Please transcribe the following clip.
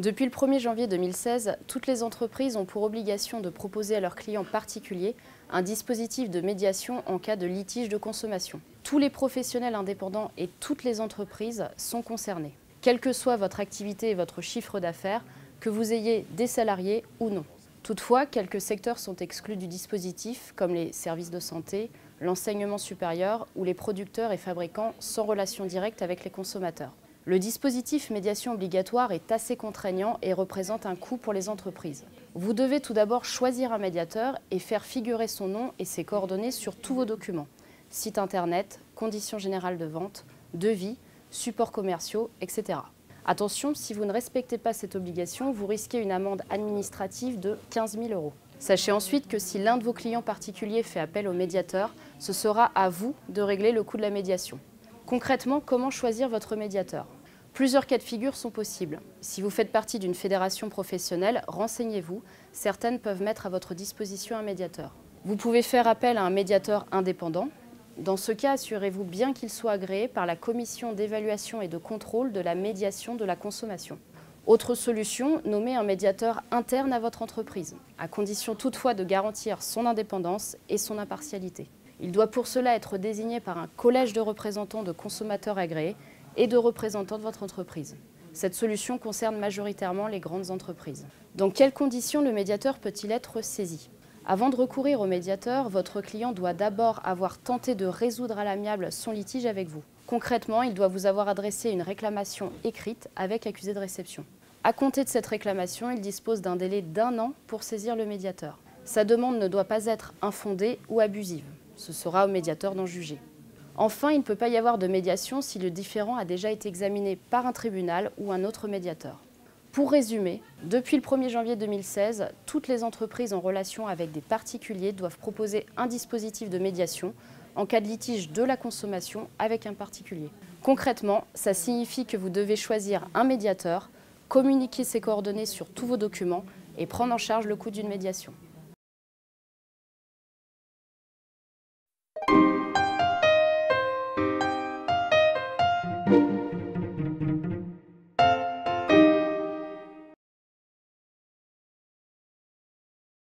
Depuis le 1er janvier 2016, toutes les entreprises ont pour obligation de proposer à leurs clients particuliers un dispositif de médiation en cas de litige de consommation. Tous les professionnels indépendants et toutes les entreprises sont concernés, quelle que soit votre activité et votre chiffre d'affaires, que vous ayez des salariés ou non. Toutefois, quelques secteurs sont exclus du dispositif, comme les services de santé, l'enseignement supérieur ou les producteurs et fabricants sans relation directe avec les consommateurs. Le dispositif médiation obligatoire est assez contraignant et représente un coût pour les entreprises. Vous devez tout d'abord choisir un médiateur et faire figurer son nom et ses coordonnées sur tous vos documents. Site internet, conditions générales de vente, devis, supports commerciaux, etc. Attention, si vous ne respectez pas cette obligation, vous risquez une amende administrative de 15 000 euros. Sachez ensuite que si l'un de vos clients particuliers fait appel au médiateur, ce sera à vous de régler le coût de la médiation. Concrètement, comment choisir votre médiateur? Plusieurs cas de figure sont possibles. Si vous faites partie d'une fédération professionnelle, renseignez-vous. Certaines peuvent mettre à votre disposition un médiateur. Vous pouvez faire appel à un médiateur indépendant. Dans ce cas, assurez-vous bien qu'il soit agréé par la commission d'évaluation et de contrôle de la médiation de la consommation. Autre solution, nommer un médiateur interne à votre entreprise, à condition toutefois de garantir son indépendance et son impartialité. Il doit pour cela être désigné par un collège de représentants de consommateurs agréés et de représentants de votre entreprise. Cette solution concerne majoritairement les grandes entreprises. Dans quelles conditions le médiateur peut-il être saisi? Avant de recourir au médiateur, votre client doit d'abord avoir tenté de résoudre à l'amiable son litige avec vous. Concrètement, il doit vous avoir adressé une réclamation écrite avec accusé de réception. À compter de cette réclamation, il dispose d'un délai d'un an pour saisir le médiateur. Sa demande ne doit pas être infondée ou abusive. Ce sera au médiateur d'en juger. Enfin, il ne peut pas y avoir de médiation si le différend a déjà été examiné par un tribunal ou un autre médiateur. Pour résumer, depuis le 1er janvier 2016, toutes les entreprises en relation avec des particuliers doivent proposer un dispositif de médiation en cas de litige de la consommation avec un particulier. Concrètement, ça signifie que vous devez choisir un médiateur, communiquer ses coordonnées sur tous vos documents et prendre en charge le coût d'une médiation.